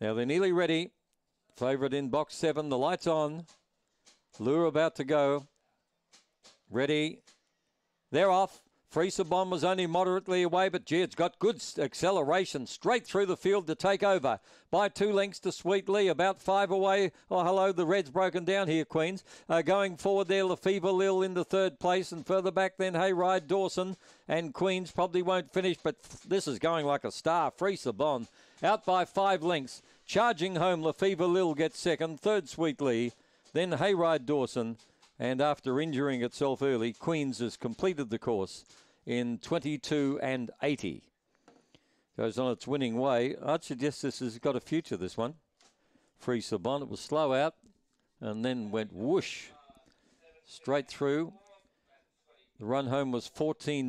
Now they're nearly ready. Favourite in box seven. The lights on. Lure about to go. Ready. They're off. Freesa Bomb was only moderately away, but it's got good acceleration straight through the field to take over by two lengths to Sweet Lee, about five away. Oh, hello, the red's broken down here, Queens. Uh, going forward there, Lefevre Lil in the third place, and further back then, Hayride Dawson and Queens probably won't finish, but this is going like a star. Freesa Bomb out by five lengths. Charging home, Lefevre Lil gets second, third Sweet Lee, then Hayride Dawson. And after injuring itself early, Queens has completed the course in 22 and 80. Goes on its winning way. I'd suggest this has got a future, this one. Freesa Bomb. It was slow out and then went whoosh straight through. The run home was 14.